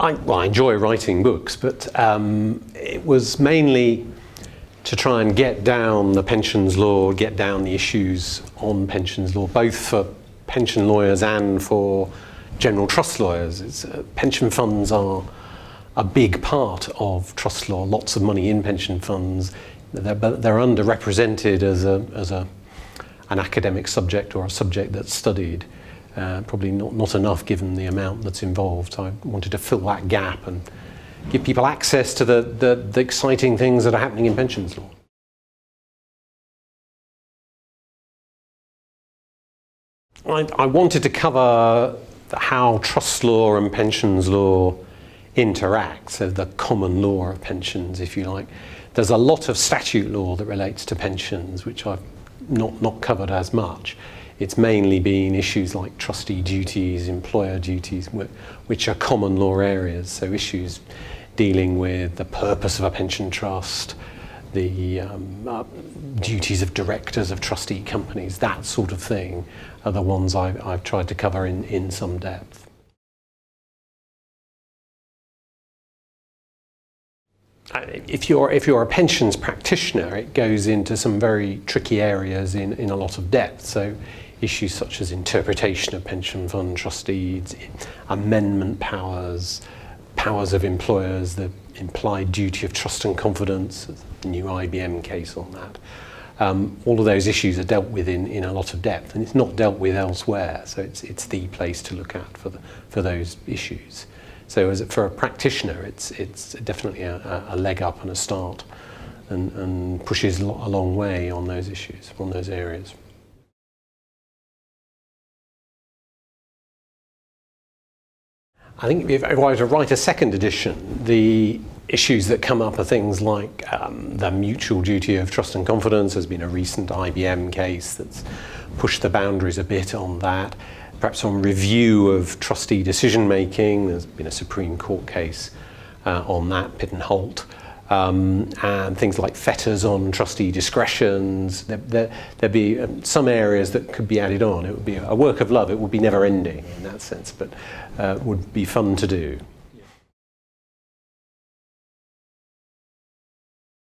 I, well, I enjoy writing books, but um, it was mainly to try and get down the pensions law, get down the issues on pensions law, both for pension lawyers and for general trust lawyers. Uh, pension funds are a big part of trust law, lots of money in pension funds. They're, they're underrepresented as, a, as a, an academic subject or a subject that's studied. Uh, probably not, not enough given the amount that's involved. I wanted to fill that gap and give people access to the, the, the exciting things that are happening in pensions law. I, I wanted to cover how trust law and pensions law interact, so the common law of pensions, if you like. There's a lot of statute law that relates to pensions, which I've not, not covered as much it's mainly been issues like trustee duties, employer duties, which are common law areas. So issues dealing with the purpose of a pension trust, the um, uh, duties of directors of trustee companies, that sort of thing are the ones I've, I've tried to cover in, in some depth. If you're if you're a pensions practitioner, it goes into some very tricky areas in, in a lot of depth. So issues such as interpretation of pension fund trustees, amendment powers, powers of employers, the implied duty of trust and confidence, the new IBM case on that. Um, all of those issues are dealt with in, in a lot of depth, and it's not dealt with elsewhere, so it's, it's the place to look at for, the, for those issues. So as for a practitioner, it's, it's definitely a, a leg up and a start and, and pushes a long way on those issues, on those areas. I think if I were to write a second edition, the issues that come up are things like um, the mutual duty of trust and confidence. There's been a recent IBM case that's pushed the boundaries a bit on that. perhaps on review of trustee decision making. There's been a Supreme Court case uh, on that, Pitt and Holt. Um, and things like fetters on trustee discretions. There, there, would be um, some areas that could be added on. It would be a work of love. It would be never ending in that sense, but uh, would be fun to do.